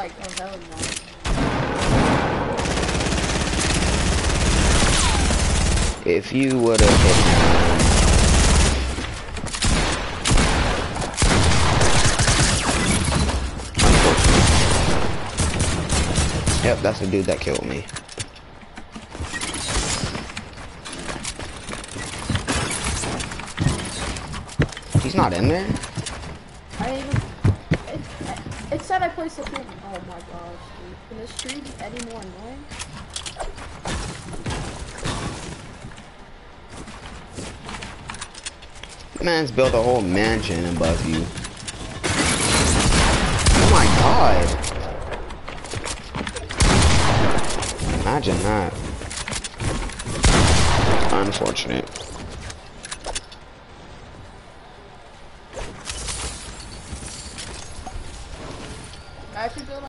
like oh that was nice. If you would have hit me. Yep, that's the dude that killed me. He's not in there? Said I placed a pin. Oh my gosh, dude. Can this tree be any more annoying? Man's built a whole mansion above you. Oh my god. Imagine that. Unfortunate. I actually feel like